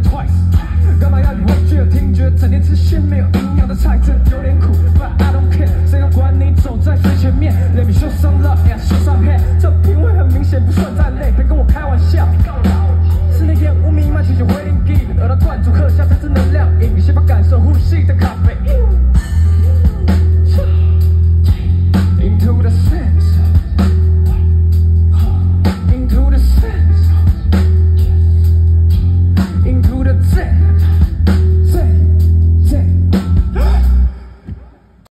twice。干嘛要以味有？听觉整天吃些没有营养的菜，真有点苦。But I don't care，谁要管你走在谁前面？Let me show some love and show some hate。